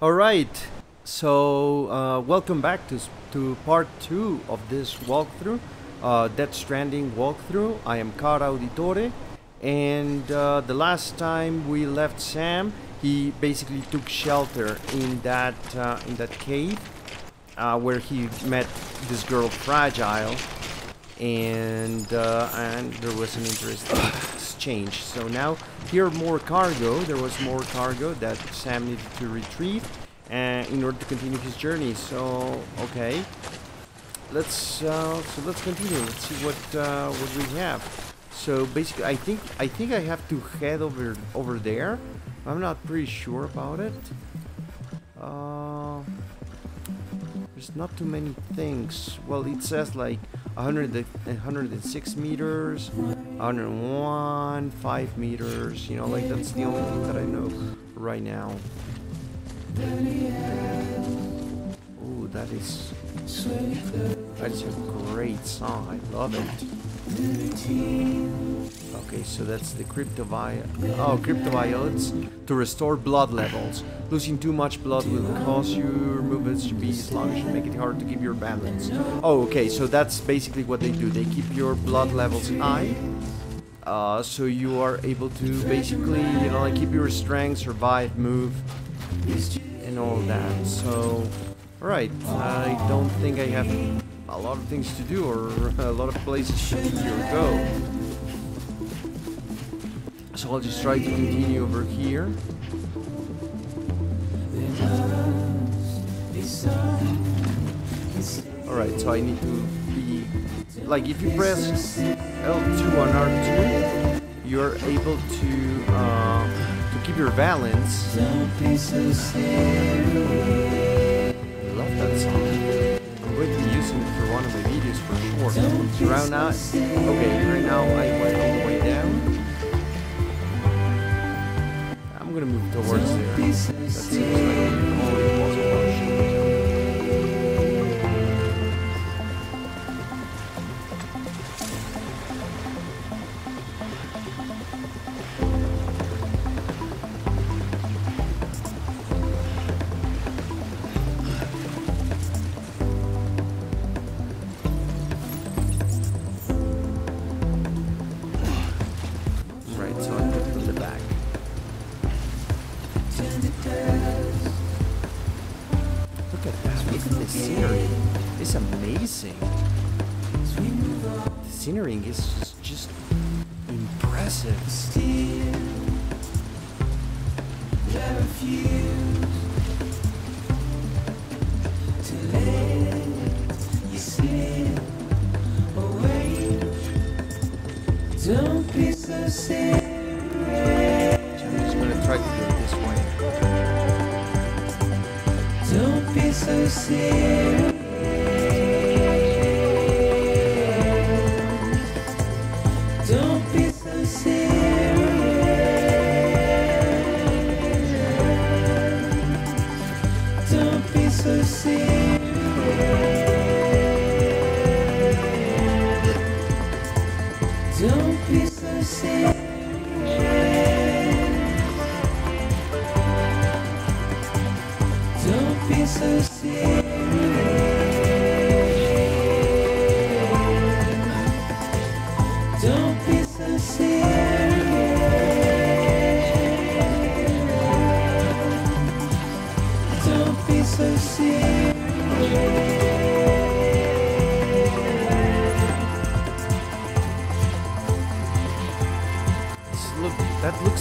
All right, so uh, welcome back to to part two of this walkthrough, uh, Death Stranding walkthrough. I am Cara Auditore, and uh, the last time we left Sam, he basically took shelter in that uh, in that cave uh, where he met this girl Fragile, and uh, and there was an interesting exchange. So now here more cargo. There was more cargo that Sam needed to retrieve uh, in order to continue his journey. So okay, let's uh, so let's continue. Let's see what uh, what we have. So basically, I think I think I have to head over over there. I'm not pretty sure about it. Uh, there's not too many things. Well, it says like 100, 106 meters, 101, 5 meters. You know, like that's the only thing that I know right now. Ooh, that is that's a great song. I love it. Okay, so that's the cryptovi oh cryptobiotes to restore blood levels. Losing too much blood will cause your movements to be sluggish and make it hard to keep your balance. Oh, okay, so that's basically what they do. They keep your blood levels high. Uh, so you are able to basically, you know, like keep your strength, survive, move, and all that. So, right, I don't think I have a lot of things to do or a lot of places to go. So I'll just try to continue over here. Alright, so I need to be... Like, if you press L2 on R2, you're able to, uh, to keep your balance. I love that song. I'm going to be using it for one of my videos for sure. So right now, okay, right now I went all the way down. That Don't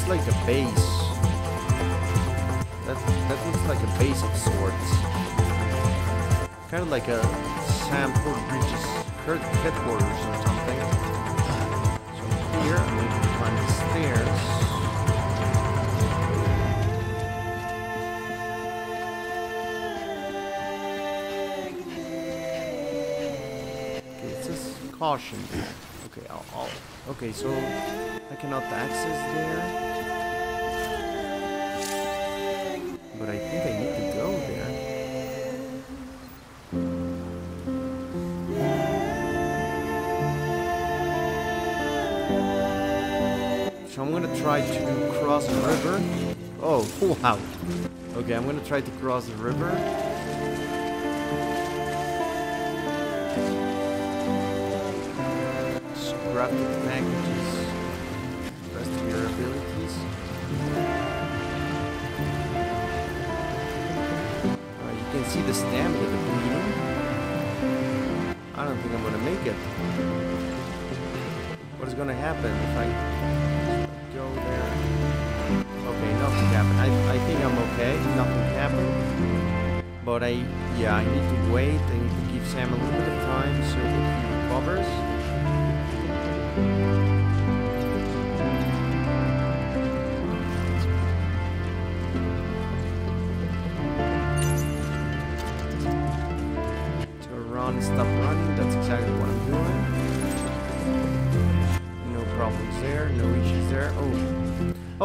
like a base. That that looks like a base of sorts. Kind of like a Sam Ford Bridges head- headquarters or something. So here I'm going to climb the stairs. It says caution. Okay, I'll, I'll okay, so I cannot access there. But I think I need to go there. So I'm gonna try to cross the river. Oh, wow. Okay, I'm gonna try to cross the river. Packages. Of your abilities. Uh, you can see the stamina, the. I don't think I'm gonna make it. What is gonna happen if I go there? Okay, nothing happened. I, I think I'm okay. Nothing happened. But I, yeah, I need to wait. I need to give Sam a little bit of time so that he recovers.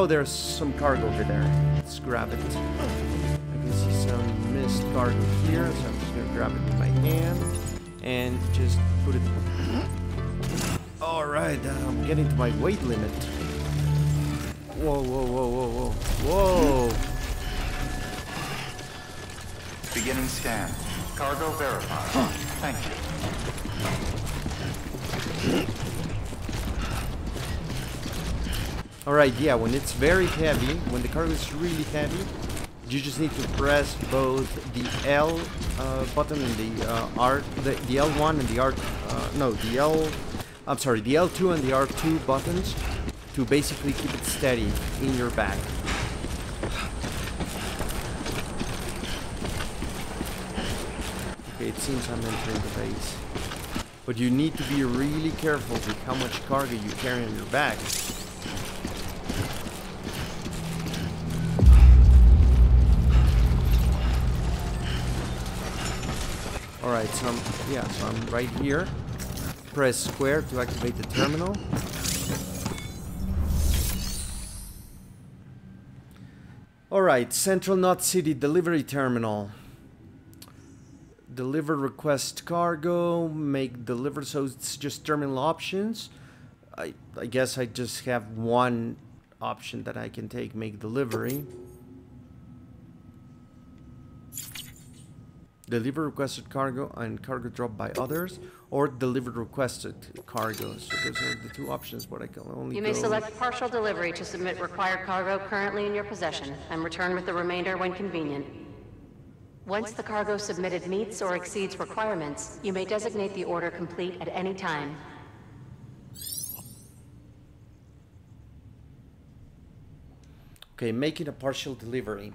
Oh, there's some cargo over there. Let's grab it. I can see some missed cargo here, so I'm just gonna grab it with my hand and just put it. All right, uh, I'm getting to my weight limit. Whoa, whoa, whoa, whoa, whoa, whoa! Beginning scan. Cargo verified. Thank you. All right, yeah. When it's very heavy, when the cargo is really heavy, you just need to press both the L uh, button and the uh, R, the, the L1 and the R, uh, no, the L, I'm sorry, the L2 and the R2 buttons to basically keep it steady in your bag. Okay, it seems I'm entering the base. But you need to be really careful with how much cargo you carry in your bag. Alright, so I'm, yeah, so I'm right here. Press square to activate the terminal. Alright, Central Knot City Delivery Terminal. Deliver request cargo, make deliver, so it's just terminal options. I, I guess I just have one option that I can take, make delivery. Deliver requested cargo and cargo dropped by others, or delivered requested cargo. So those are the two options, but I can only You may select partial delivery to submit required cargo currently in your possession and return with the remainder when convenient. Once the cargo submitted meets or exceeds requirements, you may designate the order complete at any time. Okay, making a partial delivery.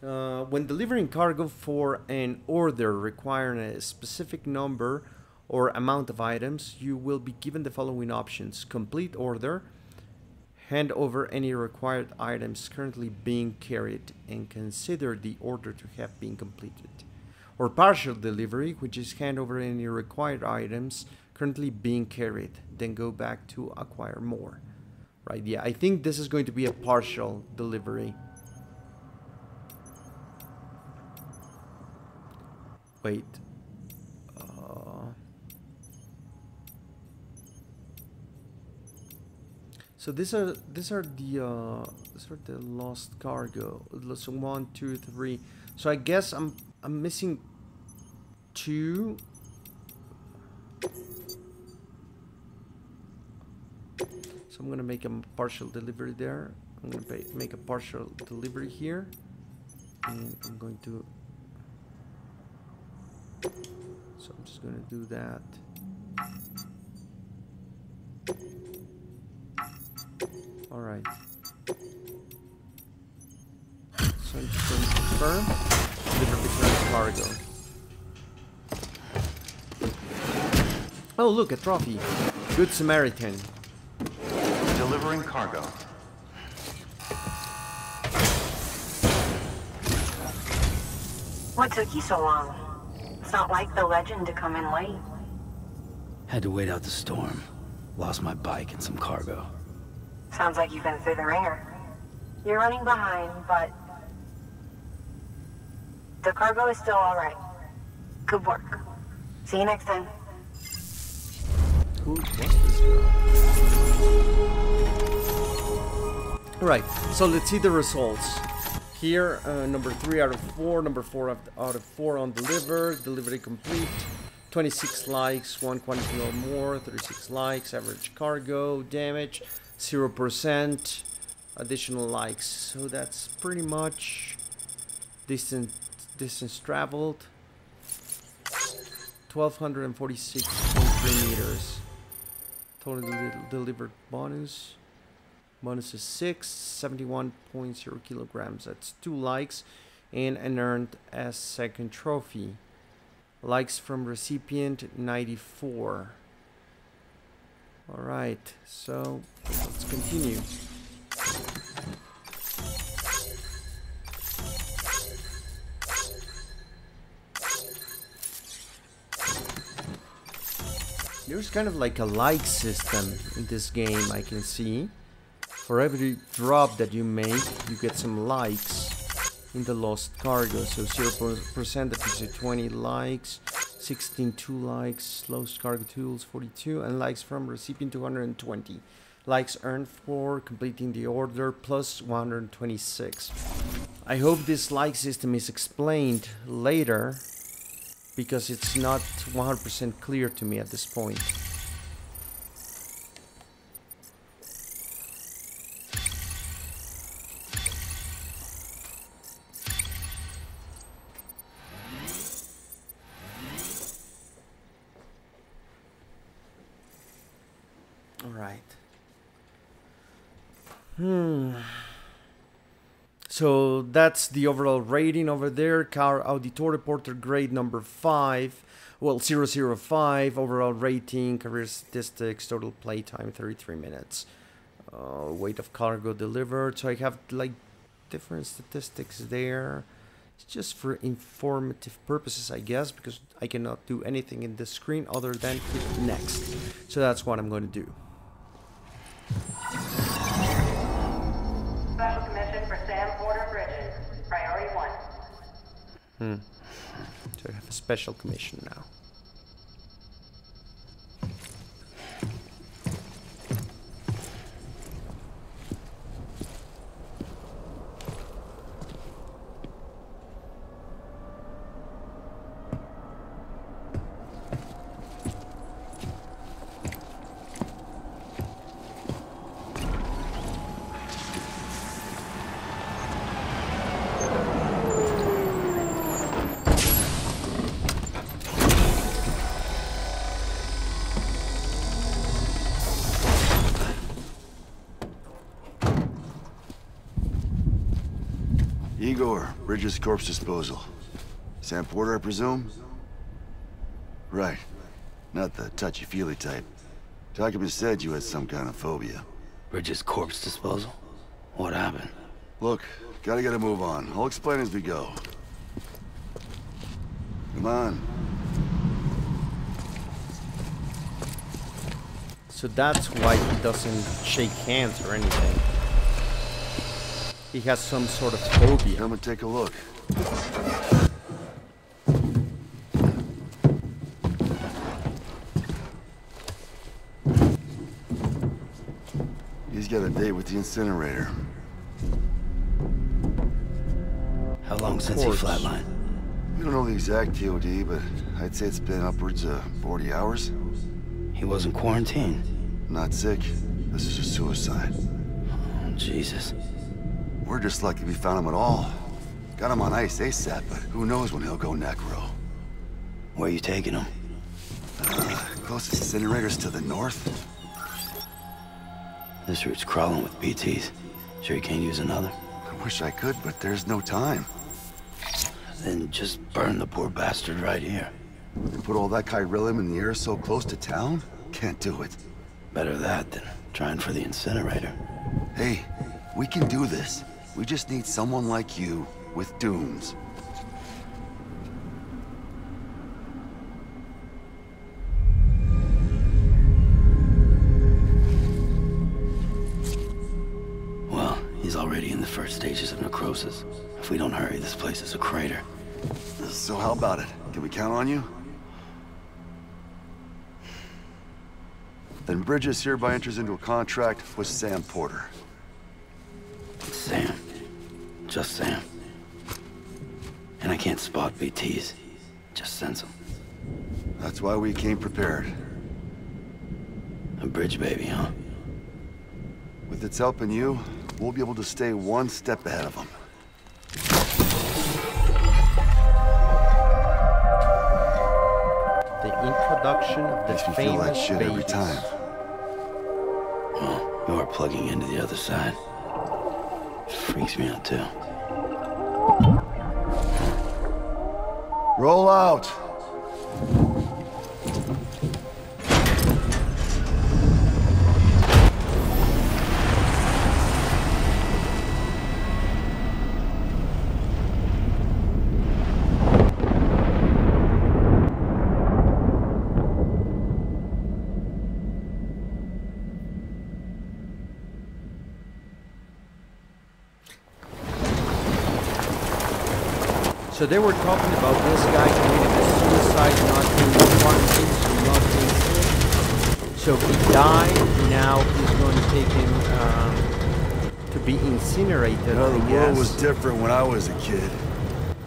Uh, when delivering cargo for an order requiring a specific number or amount of items, you will be given the following options. Complete order, hand over any required items currently being carried and consider the order to have been completed. Or partial delivery, which is hand over any required items currently being carried, then go back to acquire more. Right, yeah, I think this is going to be a partial delivery. Wait. Uh, so these are these are the uh, these are the lost cargo. So one, two, three. So I guess I'm I'm missing two. So I'm gonna make a partial delivery there. I'm gonna pay, make a partial delivery here, and I'm going to. So I'm just gonna do that. All right. So I'm just going to confirm. Deliver return cargo. Oh, look, a trophy. Good Samaritan. Delivering cargo. What took you so long? It's not like the legend to come in late. Had to wait out the storm. Lost my bike and some cargo. Sounds like you've been through the ringer. You're running behind, but... The cargo is still alright. Good work. See you next time. Who was this girl? Alright, so let's see the results. Here, uh, number three out of four, number four out out of four on deliver, delivery complete. 26 likes, one quantity or more, 36 likes, average cargo, damage, 0%, additional likes. So that's pretty much distance distance traveled. 1246.3 meters. Total del- delivered bonus. Bonus is 6, 71.0 kilograms. That's 2 likes and an earned as second trophy. Likes from recipient 94. Alright, so let's continue. There's kind of like a like system in this game, I can see. For every drop that you make, you get some likes in the lost cargo. So 0% that gives 20 likes, 16 2 likes, lost cargo tools 42, and likes from recipient 220. Likes earned for completing the order plus 126. I hope this like system is explained later because it's not 100% clear to me at this point. That's the overall rating over there. Car Auditor Porter grade number 5. Well, 005. Overall rating, career statistics, total playtime 33 minutes. Uh, weight of cargo delivered. So I have like different statistics there. It's just for informative purposes, I guess, because I cannot do anything in this screen other than click next. So that's what I'm going to do. Hmm. So I have a special commission now. Bridges Corpse Disposal. Sam Porter, I presume? Right. Not the touchy-feely type. Document said you had some kind of phobia. Bridges corpse disposal? What happened? Look, gotta get a move on. I'll explain as we go. Come on. So that's why he doesn't shake hands or anything. He has some sort of phobia. Come and take a look. He's got a date with the incinerator. How long since he flatlined? We don't know the exact TOD, but I'd say it's been upwards of 40 hours. He wasn't quarantined. Not sick. This is a suicide. Oh, Jesus. We're just lucky we found him at all. Got him on ice ASAP, but who knows when he'll go necro. Where are you taking him? Uh, closest incinerators to the north? This route's crawling with BTs. Sure you can't use another? I wish I could, but there's no time. Then just burn the poor bastard right here. And put all that chiralium in the air so close to town? Can't do it. Better that than trying for the incinerator. Hey, we can do this. We just need someone like you with DOOMS. Well, he's already in the first stages of necrosis. If we don't hurry, this place is a crater. So how about it? Can we count on you? Then Bridges hereby enters into a contract with Sam Porter. Sam. Just Sam. And I can't spot BTs. Just sense them. That's why we came prepared. A bridge baby, huh? With its helping you, we'll be able to stay one step ahead of them. The introduction of the Makes me feel famous like shit every time. Well, you're plugging into the other side. Freaks me out too. Roll out! So they were talking about this guy committed a suicide, not doing quarantine, so not being sick. So he died. Now he's going to take him um, to be incinerated. You know, I the guess. world was different when I was a kid.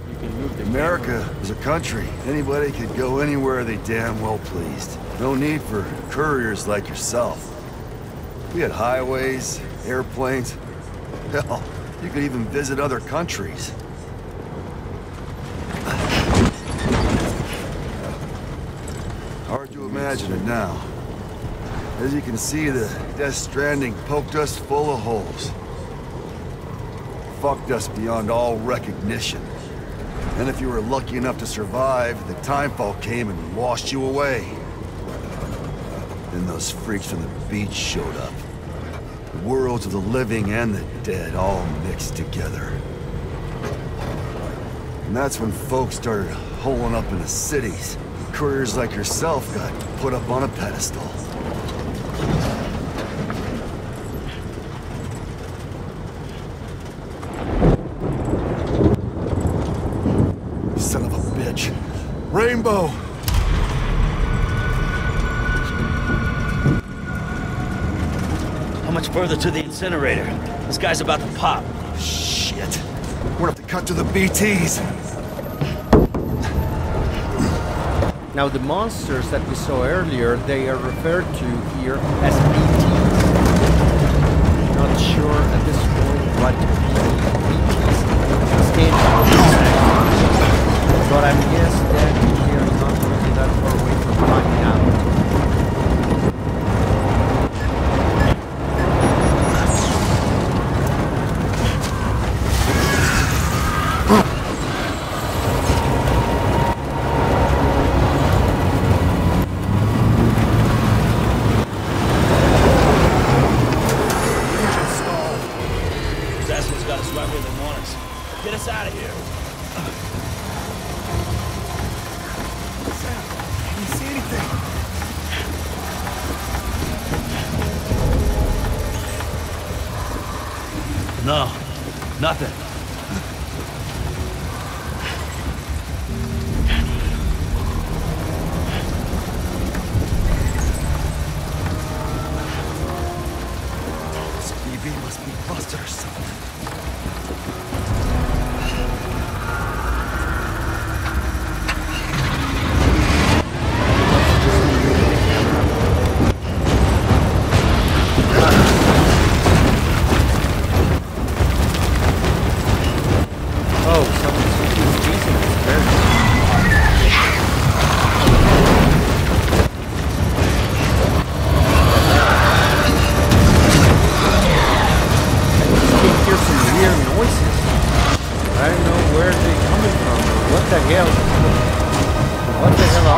You can move the America was a country. Anybody could go anywhere they damn well pleased. No need for couriers like yourself. We had highways, airplanes. Hell, you could even visit other countries. Hard to imagine it now. As you can see, the Death Stranding poked us full of holes. Fucked us beyond all recognition. And if you were lucky enough to survive, the timefall came and washed you away. Then those freaks from the beach showed up. The worlds of the living and the dead all mixed together. And that's when folks started holing up in the cities. Couriers like yourself got put up on a pedestal. Son of a bitch. Rainbow! How much further to the incinerator? This guy's about to pop. Shit. We're gonna have to cut to the BTs. Now the monsters that we saw earlier, they are referred to here as BTs. Not sure at this point what BTs stand for. But I guess that we are not really that far away from finding out. Nothing.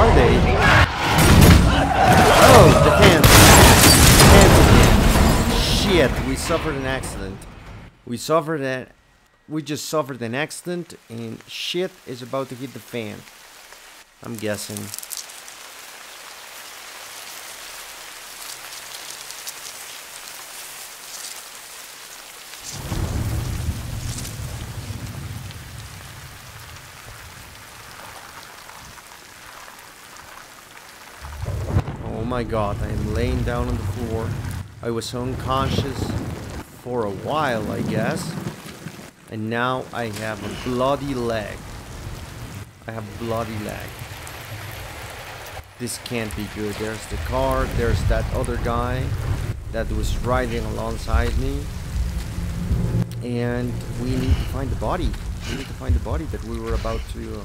Are they? Oh, the fans. Fans again. Shit, we suffered an accident. We suffered an... We just suffered an accident and shit is about to hit the fan. I'm guessing. Oh my god, I am laying down on the floor. I was unconscious for a while, I guess. And now I have a bloody leg. I have a bloody leg. This can't be good. There's the car. There's that other guy that was riding alongside me. And we need to find the body. We need to find the body that we were about to... Uh...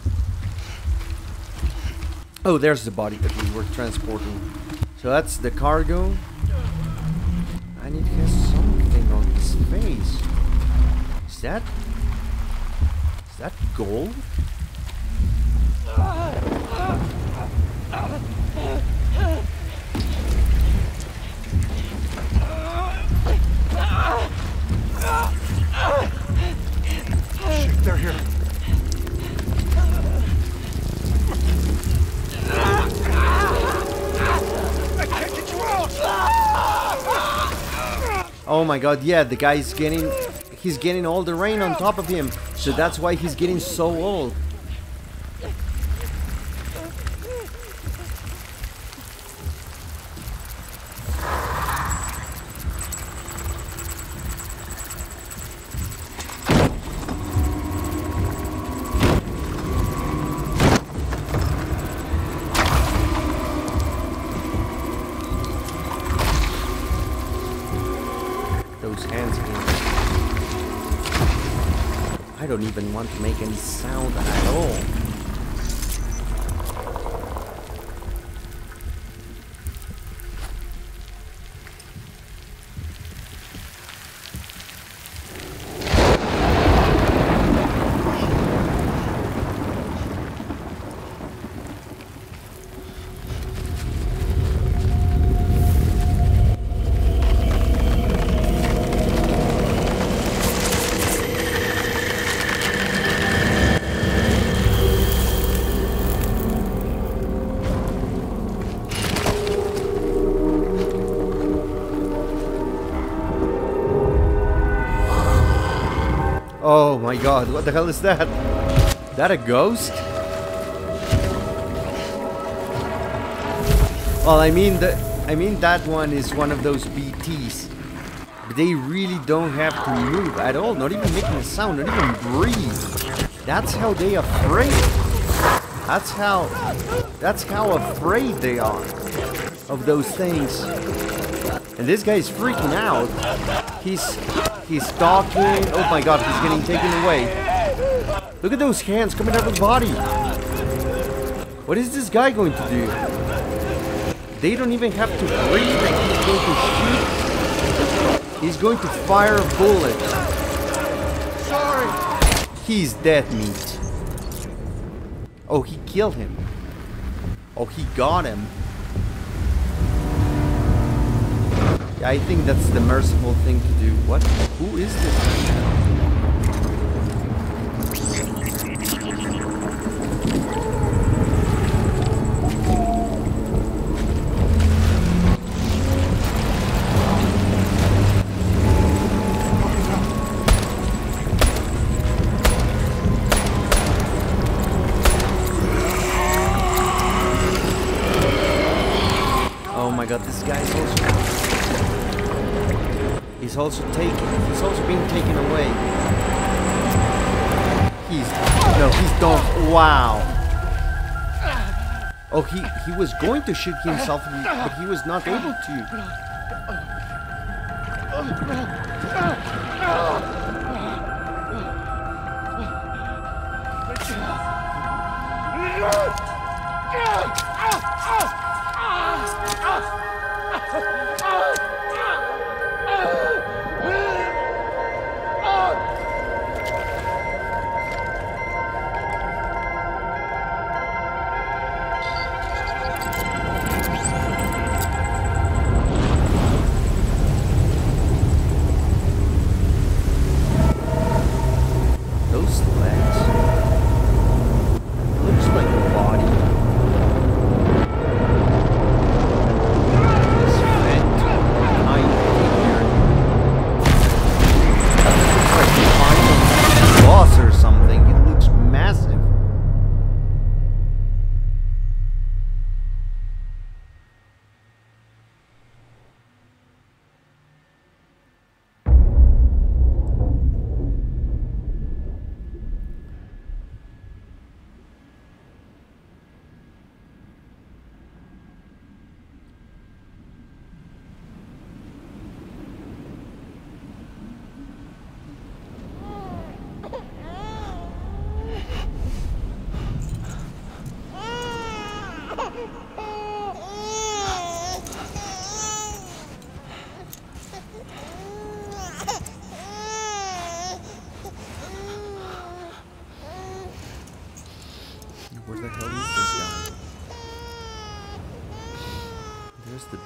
Oh, there's the body that we were transporting. So that's the cargo. And it has something on his face. Is that... Is that gold? Shoot, Oh my god, yeah, the guy's getting... He's getting all the rain on top of him. So that's why he's getting so old. Don't even want to make any sound at all. My god, what the hell is that? That a ghost? Well, I mean the I mean that one is one of those BTs. They really don't have to move at all, not even making a sound, not even breathe. That's how they are afraid. That's how that's how afraid they are of those things. And this guy's freaking out. He's he's stalking. Oh my god, he's getting taken away. Look at those hands coming out of the body. What is this guy going to do? They don't even have to breathe and he's going to shoot. He's going to fire a bullet. Sorry. He's dead meat. Oh, he killed him. Oh, he got him. Yeah, I think that's the merciful thing to do. What? Who is this? Also taken he's also being taken away. He's no, he's done wow. Oh he he was going to shoot himself but he was not able to.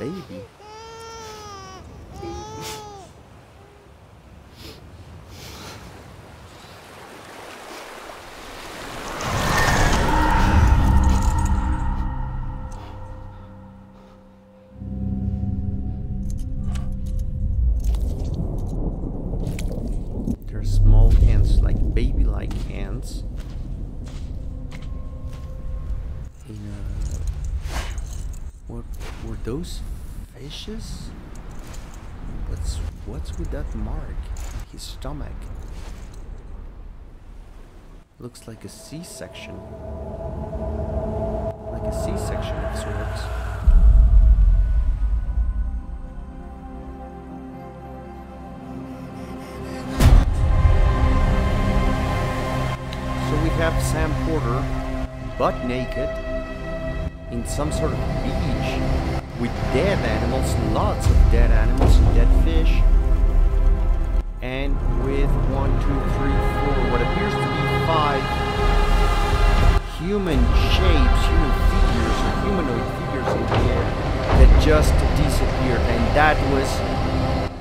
Baby. Mark? on His stomach. Looks like a C-section. Like a C-section of sorts. So we have Sam Porter, butt naked, in some sort of beach with dead animals, lots of dead animals and dead fish, and with one, two, three, four, what appears to be five human shapes, human figures, or humanoid figures in the air that just disappeared, and that was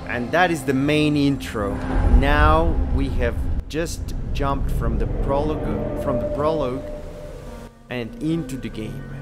and that is the main intro. Now we have just jumped from the prologue from the prologue and into the game.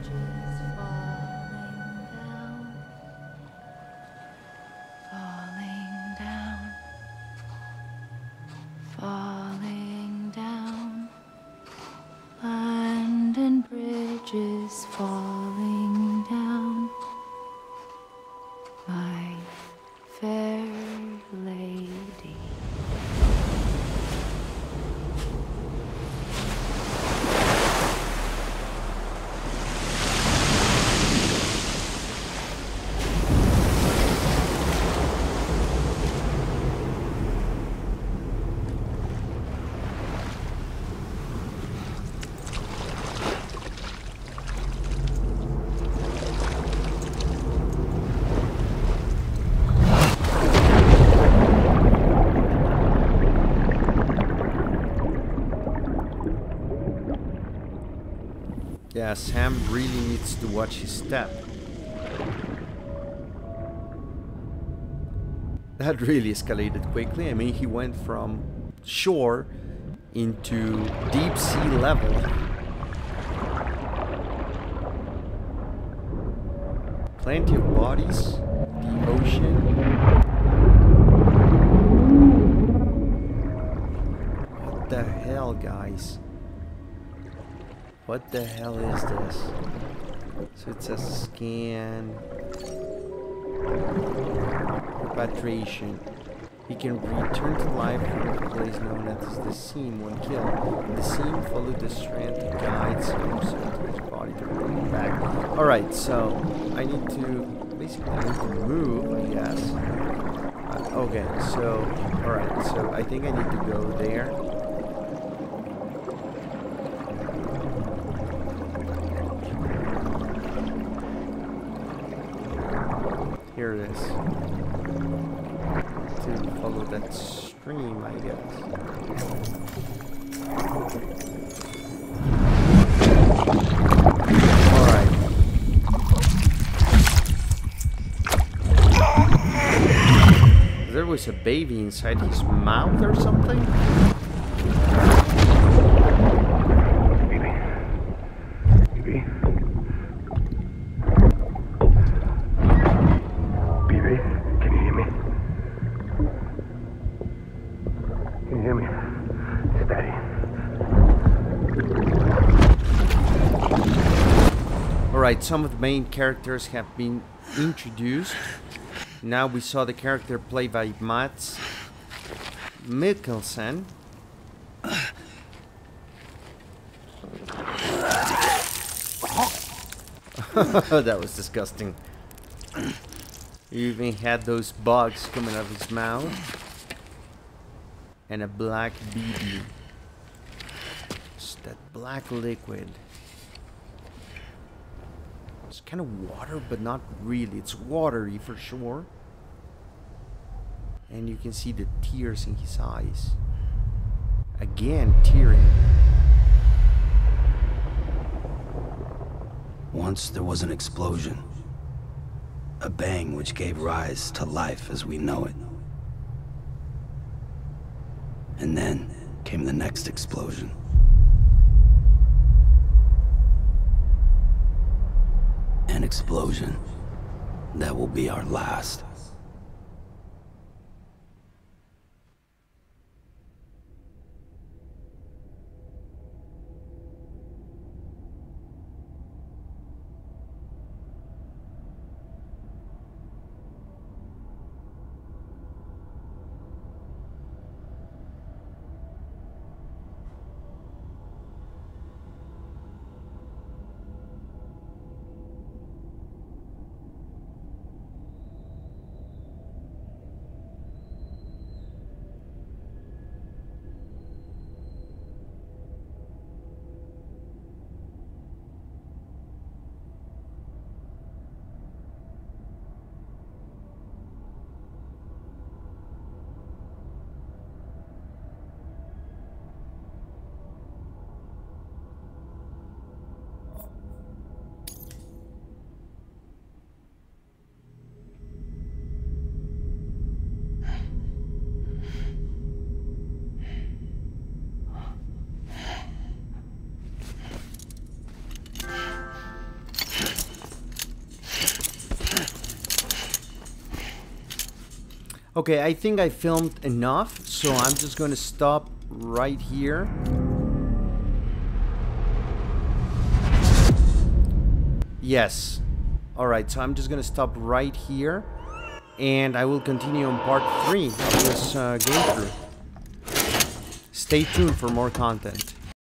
Yeah, Sam really needs to watch his step. That really escalated quickly. I mean, he went from shore into deep sea level. Plenty of bodies, the ocean. What the hell, guys? What the hell is this? So it says scan. Repatriation. He can return to life from the place known as the seam when killed. The seam followed the strand that guides him to his body to bring back. Alright, so I need to basically I need to move, I guess. Uh, okay, so alright, so I think I need to go there. Here it is. To follow that stream, I guess. Alright. There was a baby inside his mouth or something? Baby. Baby. Baby, can you hear me? Can you hear me? It's Daddy. Some of the main characters have been introduced. Now we saw the character played by Mads Mikkelsen. that was disgusting. He even had those bugs coming out of his mouth. And a black BB. Just that black liquid. Kind of water, but not really. It's watery for sure. And you can see the tears in his eyes. Again, tearing. Once there was an explosion. A bang which gave rise to life as we know it. And then came the next explosion. Explosion that will be our last. Okay, I think I filmed enough, so I'm just going to stop right here. Yes. Alright, so I'm just going to stop right here. And I will continue on part 3 of this uh, game through. Stay tuned for more content.